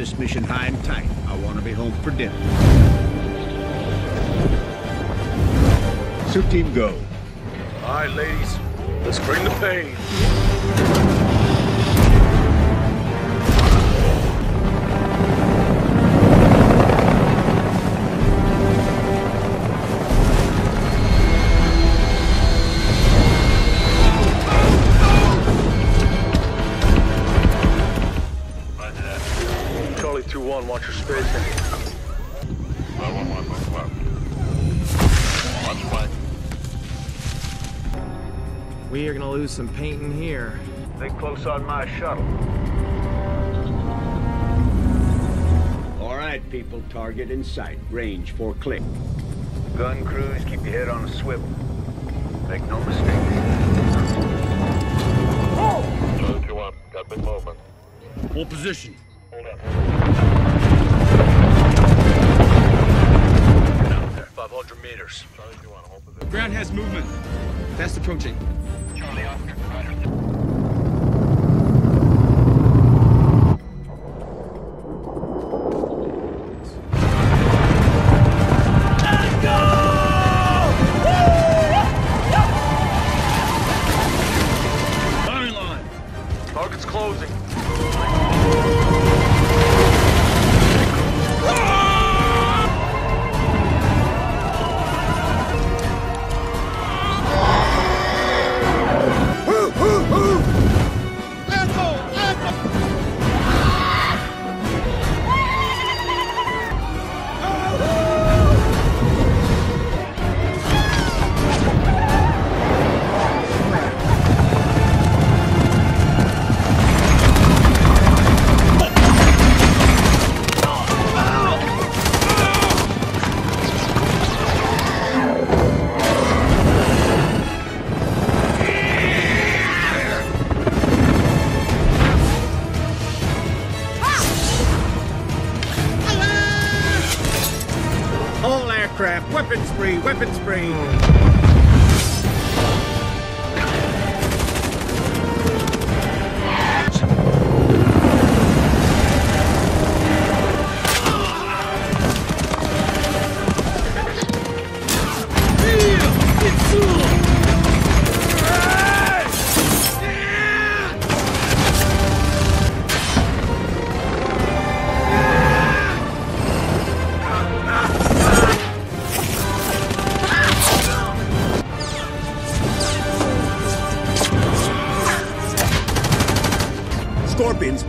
this mission high and tight. I want to be home for dinner. Suit team, go. All right, ladies. Let's bring the pain. Some painting here. Stay close on my shuttle. All right, people, target in sight. Range for click. Gun crews, keep your head on a swivel. Make no mistake. Charlie 2-1, got big movement. Full position. Hold up. Out there, 500 meters. Charlie 2-1, hold position. Ground has movement. Fast approaching. Charlie Oscar, Roger. Aircraft, weapons free, weapons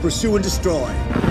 pursue and destroy.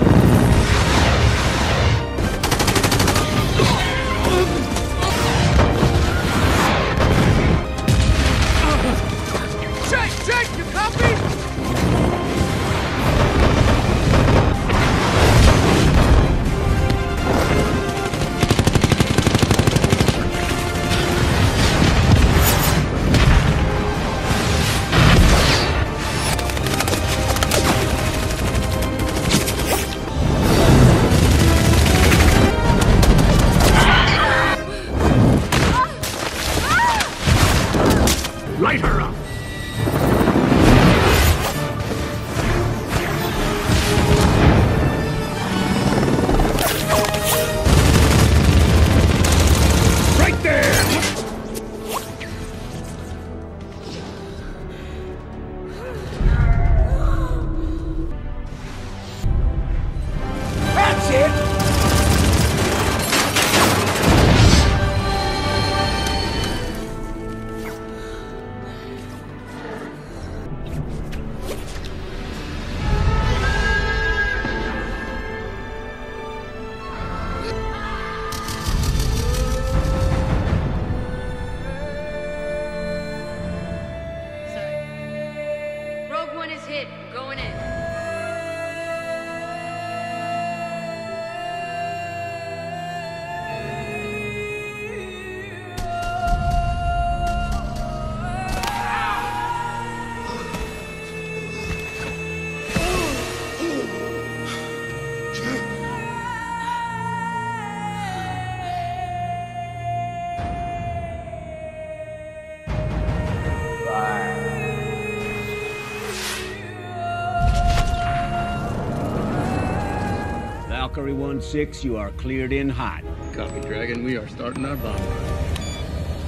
Valkyrie 1-6, you are cleared in hot. Copy, Dragon. We are starting our bomb.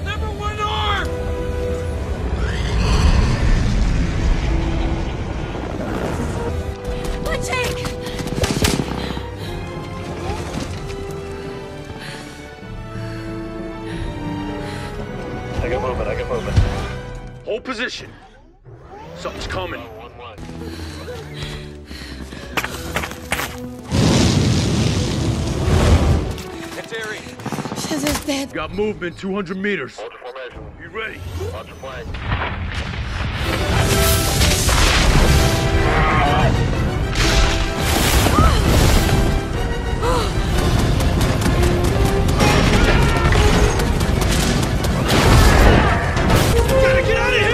Number one arm! Jake! I got movement, I got movement. Hold position. Something's coming. One. Shazer's dead. Got movement 200 meters. Hold formation. Be ready. Watch your flank. Gotta get out of here!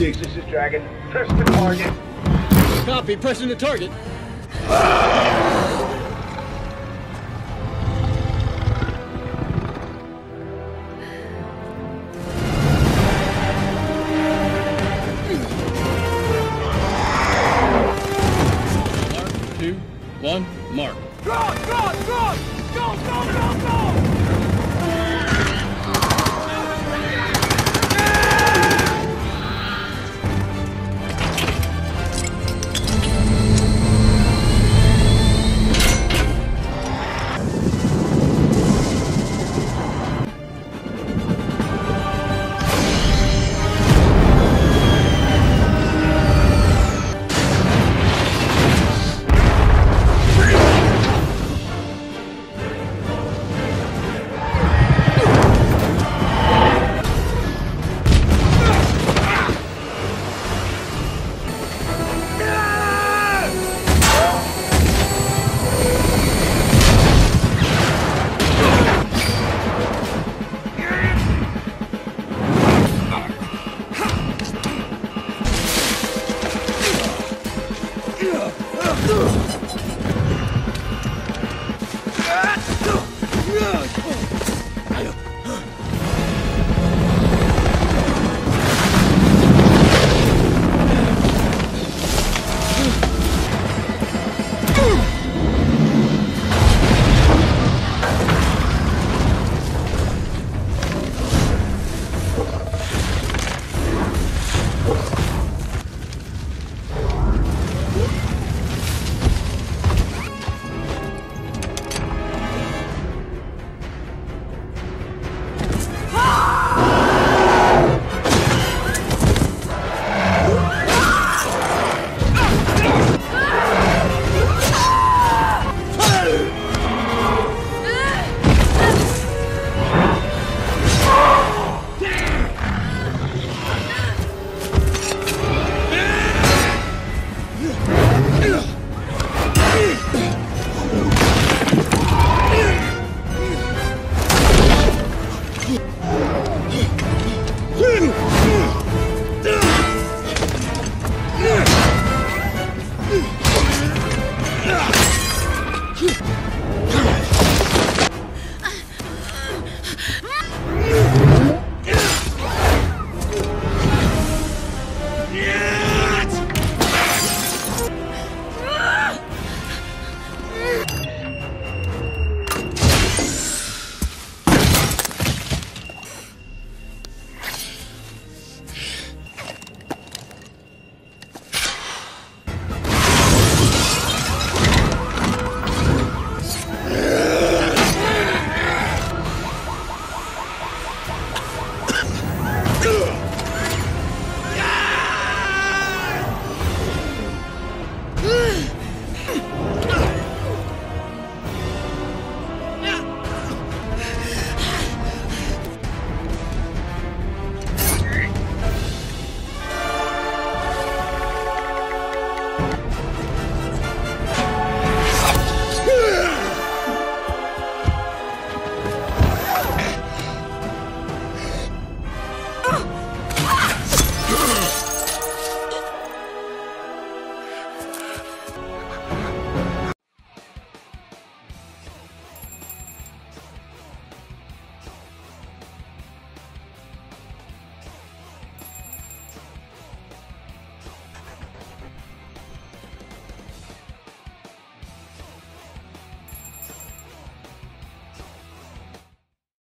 This is Dragon. Press the target. Copy, pressing the target. Mark, two, one, mark.